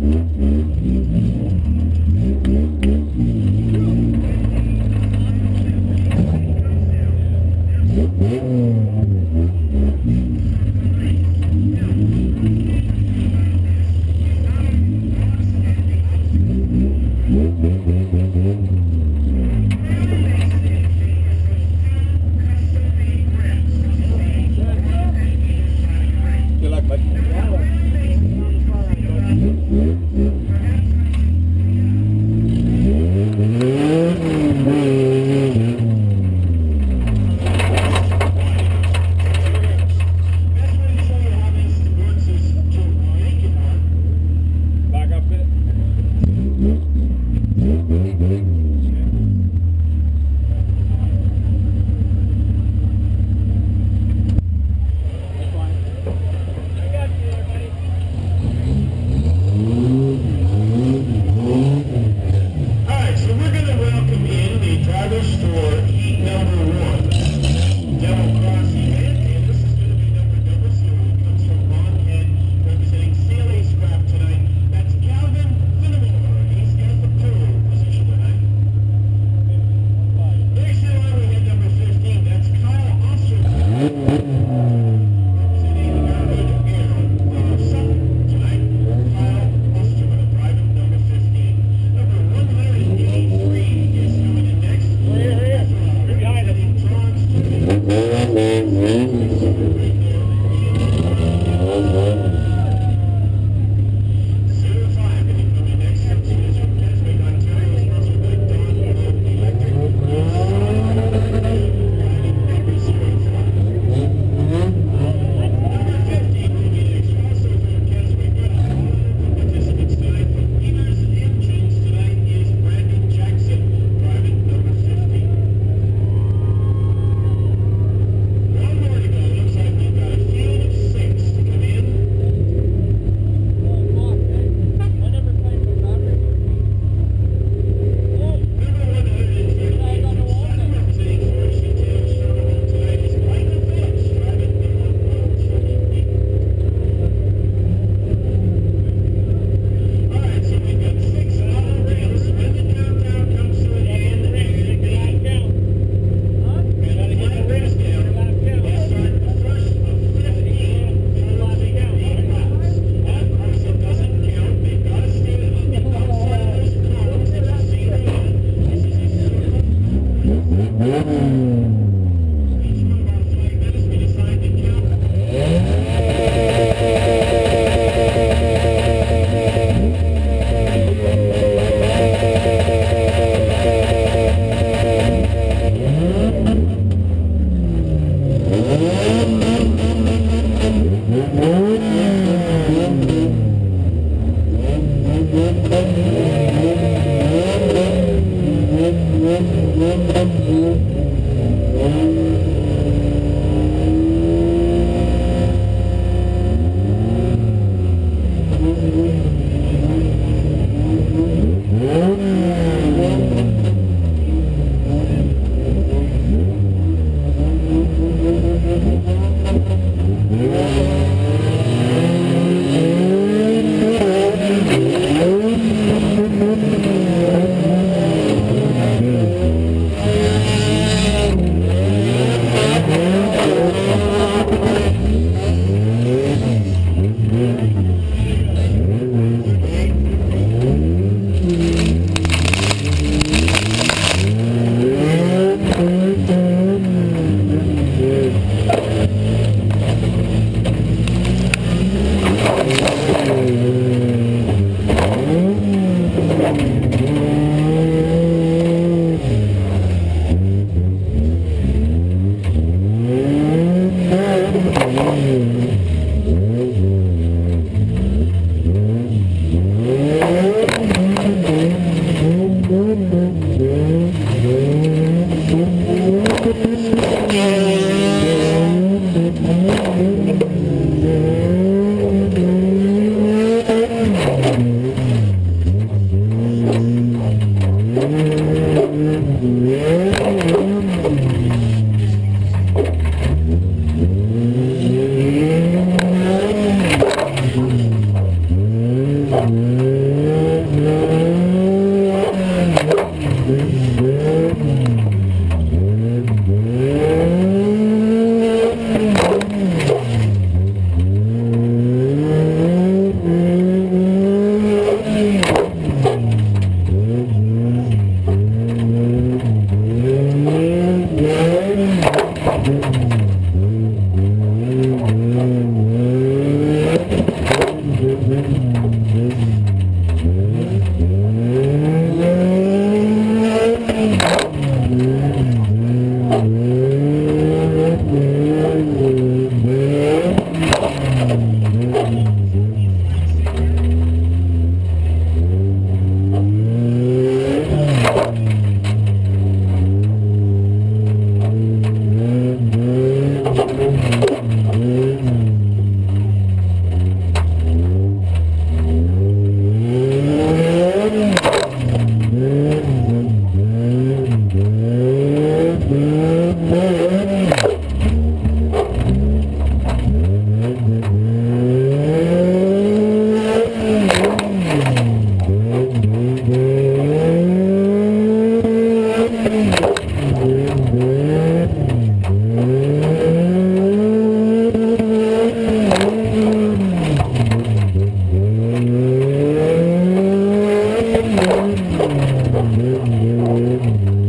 Thank you. Yeah. Mouais.